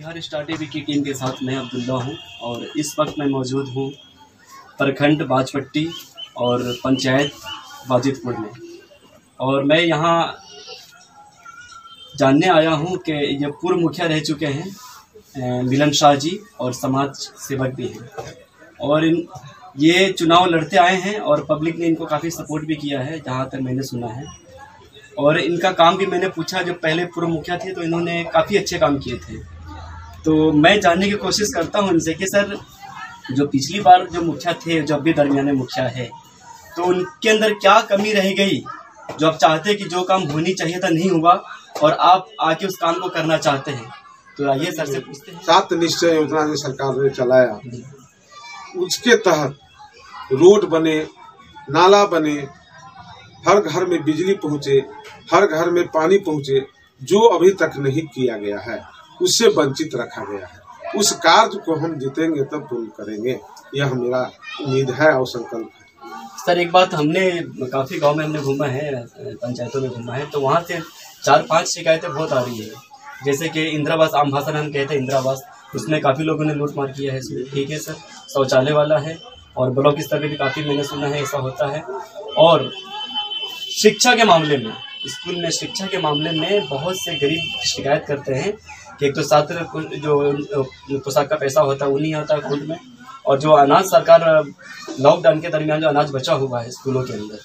Bihar startup की team के साथ मैं अब्दुल्ला हूँ और इस वक्त मैं मौजूद हूँ प्रखंड बाजपट्टी और पंचायत वाजिदपुर में। और मैं यहाँ जानने आया हूँ कि ये पूर्व मुखिया रह चुके हैं मिलन शाह जी और समाज सेवक भी हैं। और इन, ये चुनाव लड़ते आए हैं और पब्लिक ने इनको काफ़ी सपोर्ट भी किया है, जहाँ तक मैंने सुना है। और इनका काम भी मैंने पूछा, जब पहले पूर्व मुखिया थे तो इन्होंने काफ़ी अच्छे काम किए थे। तो मैं जानने की कोशिश करता हूँ उनसे कि सर, जो पिछली बार जो मुखिया थे, जो अभी दरमियाने मुखिया है तो उनके अंदर क्या कमी रह गई? जो आप चाहते कि जो काम होनी चाहिए था, नहीं हुआ, और आप आके उस काम को करना चाहते हैं। तो आइए सर से पूछते हैं। सात निश्चय योजना जो सरकार ने चलाया, उसके तहत रोड बने, नाला बने, हर घर में बिजली पहुँचे, हर घर में पानी पहुँचे, जो अभी तक नहीं किया गया है। उससे वंचित रखा गया है। उस कार्य को हम जीतेंगे तब पूर्ण करेंगे। यह मेरा उम्मीद है और संकल्प है। सर, एक बात हमने, काफ़ी गाँव में हमने घूमा है, पंचायतों में घूमा है तो वहाँ से चार पाँच शिकायतें बहुत आ रही है। जैसे कि इंदिरावास, आम भाषा हम कहते हैं इंदिरावास, उसमें काफ़ी लोगों ने लूट मार किया है इसमें। ठीक है सर, शौचालय वाला है और ब्लॉक स्तर पर भी काफ़ी मैंने सुना है, ऐसा होता है। और शिक्षा के मामले में, स्कूल में शिक्षा के मामले में बहुत से गरीब शिकायत करते हैं कि एक तो छात्र जो जो पोशाक का पैसा होता है वो नहीं आता खुद में। और जो अनाज सरकार लॉकडाउन के दरमियान जो अनाज बचा हुआ है स्कूलों के अंदर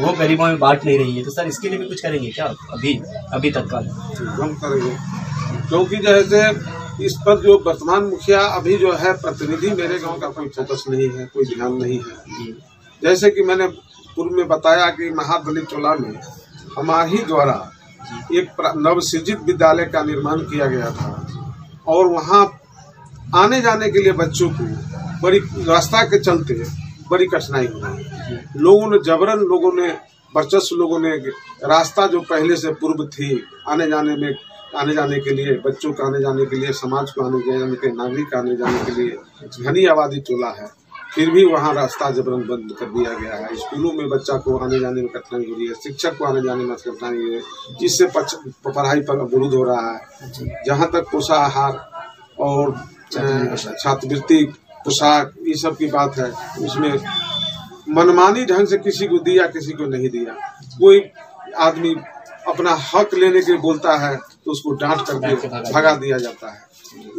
वो गरीबों में बांट नहीं रही है। तो सर इसके लिए भी कुछ करेंगे क्या अभी अभी तत्काल? हम करेंगे। क्योंकि जैसे इस पर जो वर्तमान मुखिया अभी जो है प्रतिनिधि मेरे गाँव का कोई फोकस नहीं है कोई ध्यान नहीं है। जैसे कि मैंने पूर्व में बताया कि महादलित टोला में हमारी द्वारा एक नवसृजित विद्यालय का निर्माण किया गया था। और वहाँ आने जाने के लिए बच्चों को बड़ी रास्ता के चलते बड़ी कठिनाई हुई। लोगों ने जबरन लोगों ने, वर्चस्व लोगों ने रास्ता जो पहले से पूर्व थी, आने जाने में, आने जाने के लिए, बच्चों को आने जाने के लिए, समाज को आने जाने के नागरिक आने जाने के लिए, घनी आबादी टोला है। फिर भी वहाँ रास्ता जबरन बंद कर दिया गया है। स्कूलों में बच्चा को आने जाने में कठिनाई हो रही है शिक्षक को आने जाने में कठिनाई हो रही है जिससे पढ़ाई पर अवरुद्ध हो रहा है। जहाँ तक पोषाहार और छात्रवृत्ति पोशाक ये सब की बात है उसमें मनमानी ढंग से किसी को दिया किसी को नहीं दिया। कोई आदमी अपना हक लेने के लिए बोलता है तो उसको डांट करके भगा दिया जाता है।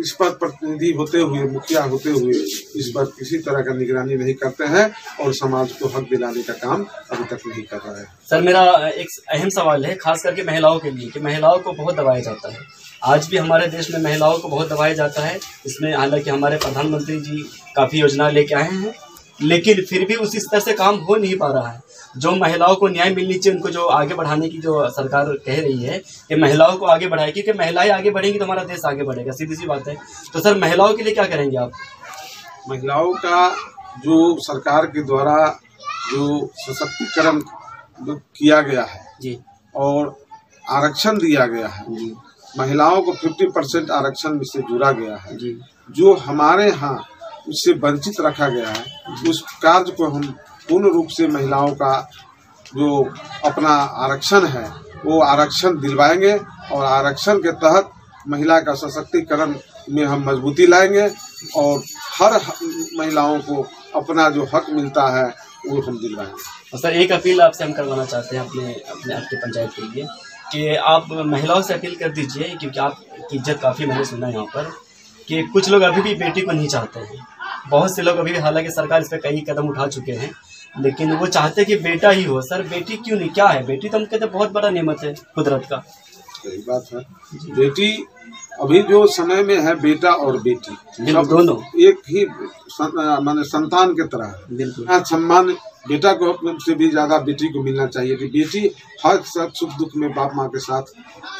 इस पर प्रतिनिधि होते हुए, मुखिया होते हुए इस पर किसी तरह का निगरानी नहीं करते हैं और समाज को हक दिलाने का काम अभी तक नहीं कर रहा है। सर, मेरा एक अहम सवाल है, खास करके महिलाओं के लिए कि महिलाओं को बहुत दबाया जाता है। आज भी हमारे देश में महिलाओं को बहुत दबाया जाता है। इसमें हालाँकि हमारे प्रधानमंत्री जी काफ़ी योजना लेके आए हैं। लेकिन फिर भी उसी स्तर से काम हो नहीं पा रहा है। जो महिलाओं को न्याय मिलनी चाहिए उनको जो आगे बढ़ाने की जो सरकार कह रही है कि महिलाओं को आगे बढ़ाए क्योंकि महिलाएँ आगे बढ़ेंगी तो हमारा देश आगे बढ़ेगा सीधी सी बात है। तो सर महिलाओं के लिए क्या करेंगे आप? महिलाओं का जो सरकार के द्वारा जो सशक्तिकरण किया गया है जी। और आरक्षण दिया गया है जी। महिलाओं को 50 परसेंट आरक्षण से जुड़ा गया है जी। जो हमारे यहाँ उससे वंचित रखा गया है। उस कार्य को हम पूर्ण रूप से महिलाओं का जो अपना आरक्षण है, वो आरक्षण दिलवाएँगे और आरक्षण के तहत महिला का सशक्तिकरण में हम मजबूती लाएँगे और हर महिलाओं को अपना जो हक मिलता है, वो हम दिलवाएँगे। सर, एक अपील आपसे हम करवाना चाहते हैं अपने अपने आपकी पंचायत के लिए कि आप महिलाओं से अपील कर दीजिए, क्योंकि आपकी इज़्ज़त काफ़ी मैंने सुना यहाँ पर, कि कुछ लोग अभी भी बेटी को नहीं चाहते हैं। बहुत से लोग अभी हालाँकि सरकार इस पर कई कदम उठा चुके हैं लेकिन वो चाहते कि बेटा ही हो। सर बेटी क्यों नहीं? क्या है? बेटी तो हम कहते बहुत बड़ा नियमत है कुदरत का। सही बात है। बेटी अभी जो समय में है बेटा और बेटी सब दोनों। एक ही माने संतान के तरह है। हाँ, सम्मान बेटा को से भी ज़्यादा बेटी को मिलना चाहिए कि बेटी हर सब सुख दुख में बाप माँ के साथ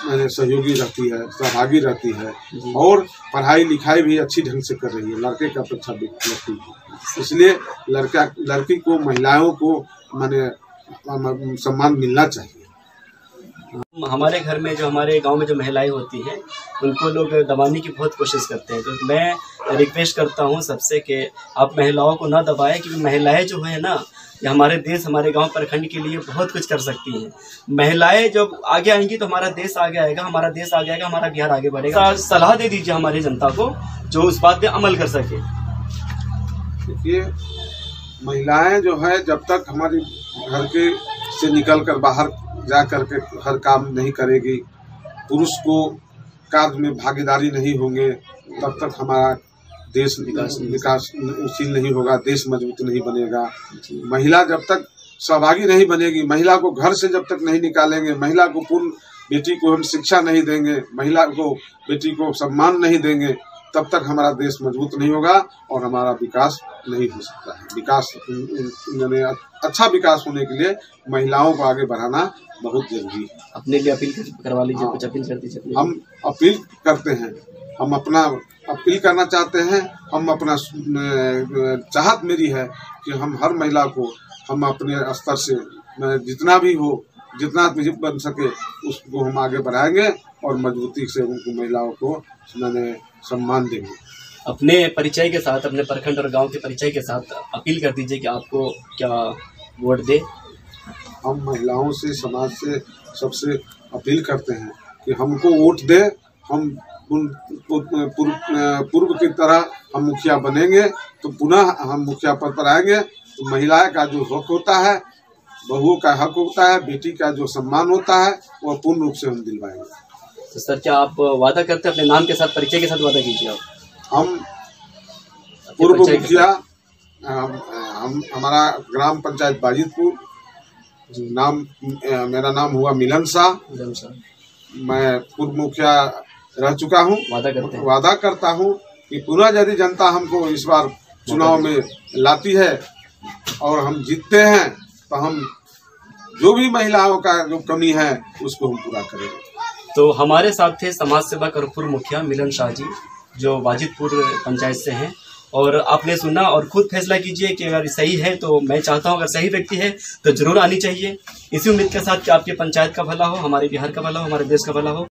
मैंने सहयोगी रहती है सहभागी रहती है और पढ़ाई लिखाई भी अच्छी ढंग से कर रही है लड़के का अपेक्षा बे- लड़की की इसलिए लड़का लड़की को महिलाओं को माने सम्मान मिलना चाहिए। हमारे घर में जो हमारे गाँव में जो महिलाएँ होती हैं उनको लोग दबाने की बहुत कोशिश करते हैं। तो मैं रिक्वेस्ट करता हूँ सबसे कि आप महिलाओं को ना दबाएँ क्योंकि महिलाएँ जो है ना ये हमारे देश हमारे गाँव प्रखंड के लिए बहुत कुछ कर सकती हैं। महिलाएँ जब आगे आएँगी तो हमारा देश आगे आएगा हमारा देश आगे आएगा हमारा बिहार आगे बढ़ेगा। सलाह दे दीजिए हमारी जनता को जो उस बात पे अमल कर सके। देखिए महिलाएँ जो है जब तक हमारी घर के से निकल कर बाहर जा करके हर काम नहीं करेगी। पुरुष को कार्य में भागीदारी नहीं होंगे तब तक हमारा देश विकासशील नहीं। होगा देश मज़बूत नहीं बनेगा। महिला जब तक सहभागी नहीं बनेगी महिला को घर से जब तक नहीं निकालेंगे महिला को पूर्ण बेटी को हम शिक्षा नहीं देंगे महिला को बेटी को सम्मान नहीं देंगे तब तक हमारा देश मज़बूत नहीं होगा और हमारा विकास नहीं हो सकता है। विकास यानी अच्छा विकास होने के लिए महिलाओं को आगे बढ़ाना बहुत ज़रूरी है। अपने लिए अपील करवा लीजिए हाँ। कुछ अपील कर दीजिए हम अपील करते हैं। हम अपना अपील करना चाहते हैं। हम अपना चाहत मेरी है कि हम हर महिला को हम अपने स्तर से जितना भी हो जितना बन सके उसको हम आगे बढ़ाएँगे और मजबूती से उनको महिलाओं को मैंने सम्मान देंगे। अपने परिचय के साथ अपने प्रखंड और गाँव के परिचय के साथ अपील कर दीजिए कि आपको क्या वोट दे? हम महिलाओं से समाज से सबसे अपील करते हैं कि हमको वोट दे। हम पूर्व पूर्व की तरह हम मुखिया बनेंगे तो पुनः हम मुखिया पद पर आएँगे। तो महिलाएँ का जो हक होता है बहुओं का हक होता है बेटी का जो सम्मान होता है वह पूर्ण रूप से हम दिलवाएँगे। तो सर क्या आप वादा करते हैं अपने नाम के साथ परिचय के साथ वादा कीजिए आप? हम पूर्व मुखिया हम, हम हमारा ग्राम पंचायत बाजितपुर। नाम मेरा नाम हुआ मिलन शाह। मैं पूर्व मुखिया रह चुका हूँ। वादा करते हैं। वादा करता हूँ कि पुनः यदि जनता हमको इस बार चुनाव में लाती है और हम जीतते हैं तो हम जो भी महिलाओं का जो कमी है, उसको हम पूरा करेंगे। तो हमारे साथ थे समाज सेवा और पूर्व मुखिया मिलन शाह जी, जो वाजिदपुर पंचायत से हैं। और आपने सुना और खुद फैसला कीजिए कि अगर सही है तो मैं चाहता हूँ, अगर सही व्यक्ति है तो ज़रूर आनी चाहिए। इसी उम्मीद के साथ कि आपके पंचायत का भला हो, हमारे बिहार का भला हो, हमारे देश का भला हो।